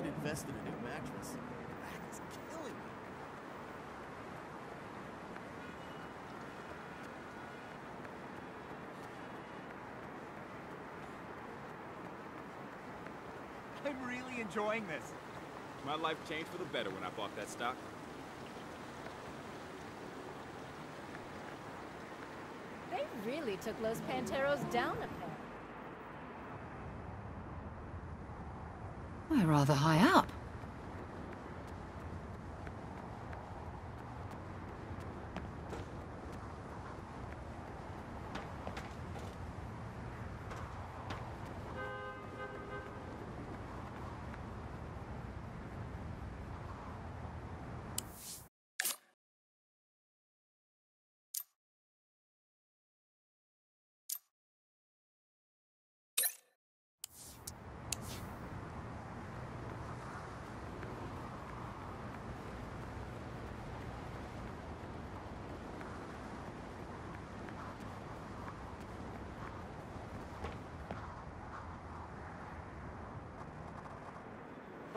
should invest in a new mattress. My back is killing me. I'm really enjoying this. My life changed for the better when I bought that stock. They really took Los Panteros down a peg. Rather high up.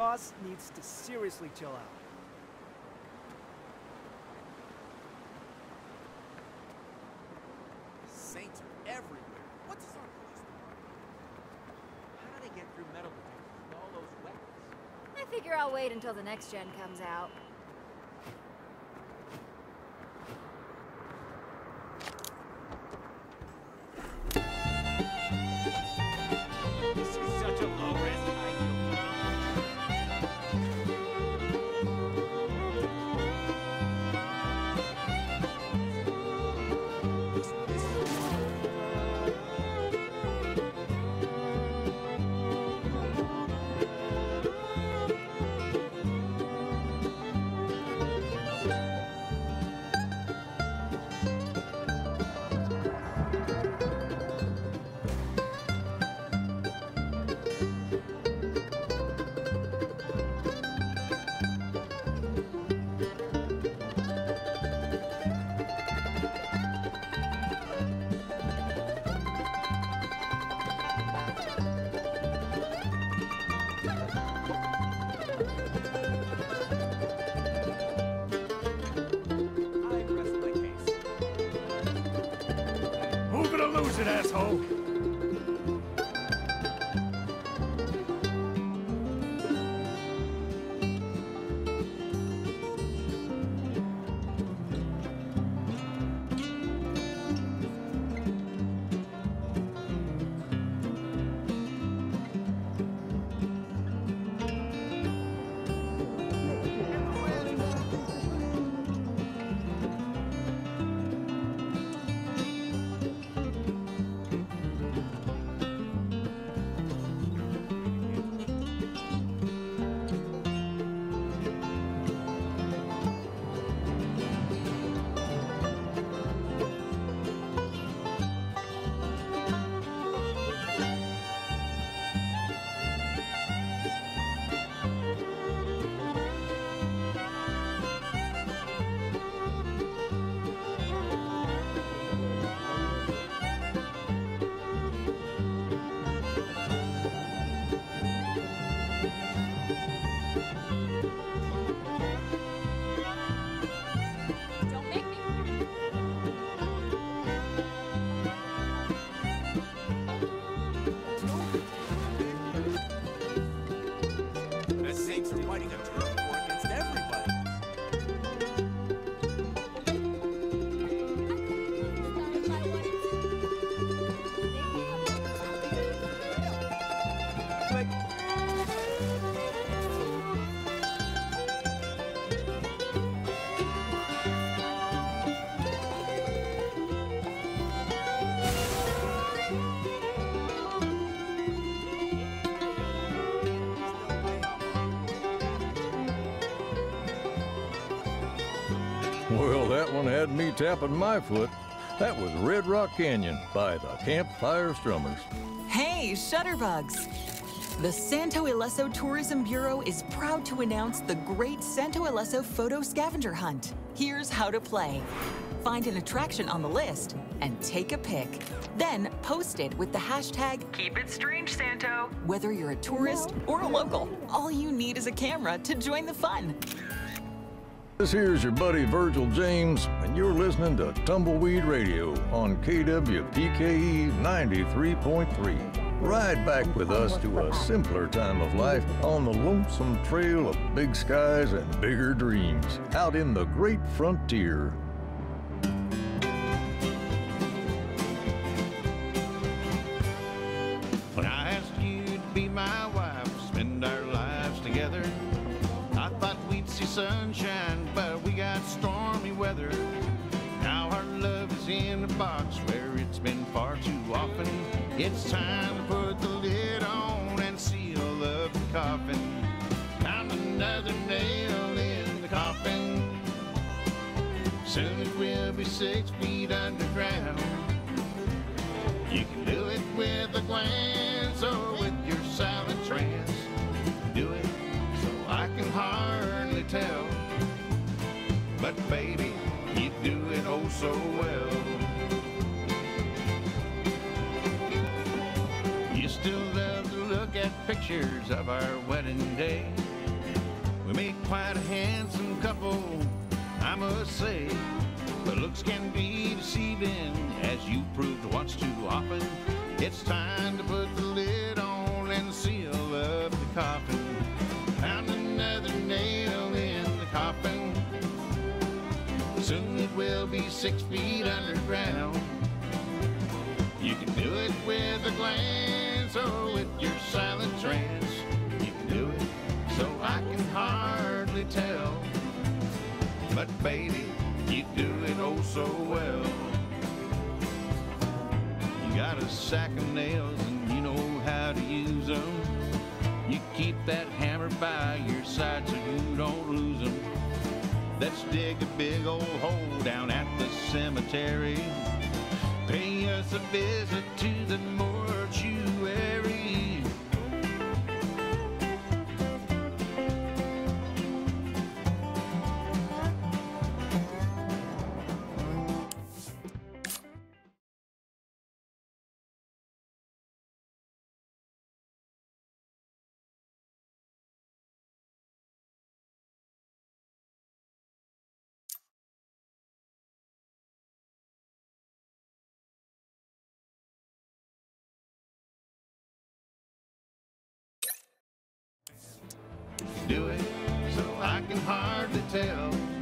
Boss needs to seriously chill out. Saints are everywhere. What does our police department? How do they get through metal detectors with all those weapons? I figure I'll wait until the next gen comes out. Move it or lose it, asshole! Well, that one had me tapping my foot. That was Red Rock Canyon by the Campfire Strummers. Hey, Shutterbugs! The Santo Ileso Tourism Bureau is proud to announce the Great Santo Ileso Photo Scavenger Hunt. Here's how to play. find an attraction on the list and take a pic. Then post it with the hashtag Keep It Strange Santo. Whether you're a tourist or a local, all you need is a camera to join the fun. This here's your buddy Virgil James, and you're listening to Tumbleweed Radio on KWPKE 93.3. Ride back with us to a simpler time of life on the lonesome trail of big skies and bigger dreams out in the great frontier. When I asked you to be my wife, spend our lives together, I thought we'd see sunshine, box where it's been far too often. It's time to put the lid on and seal up the coffin. Found another nail in the coffin. Soon it will be six feet underground. You can do it with a glance or with your silent trance. Do it so I can hardly tell. But baby, you do it oh so well. Pictures of our wedding day. We make quite a handsome couple, I must say. But looks can be deceiving, as you proved once too often. It's time to put the lid on and seal up the coffin. Found another nail in the coffin. Soon it will be six feet underground. You can do it with a glance oh, or with your sack of nails and you know how to use them. You keep that hammer by your side so you don't lose them. Let's dig a big old hole down at the cemetery. Pay us a visit do it so I can hardly tell.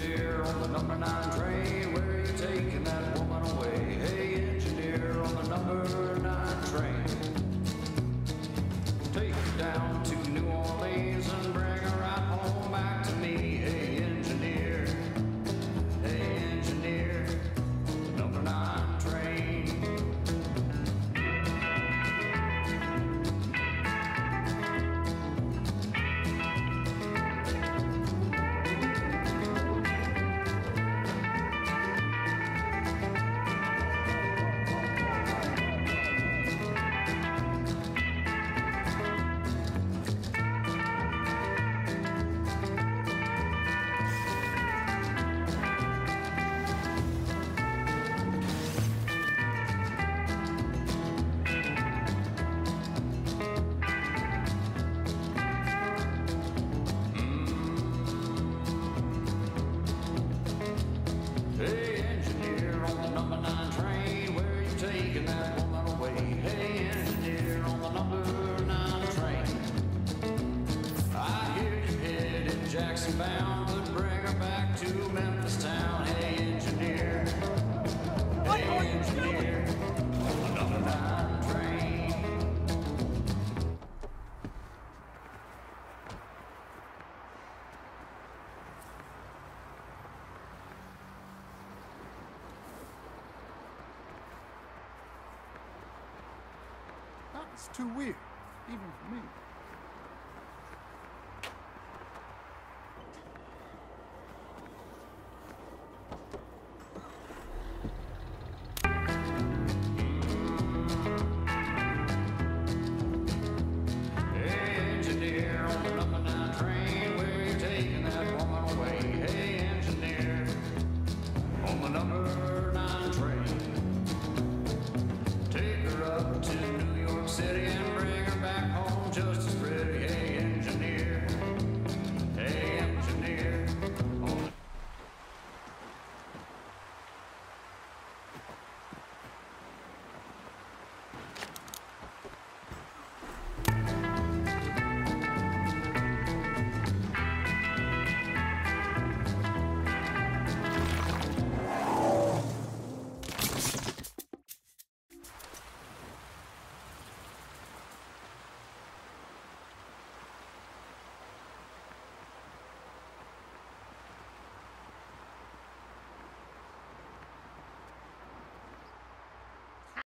here on the number nine train. It's too weird, even for me.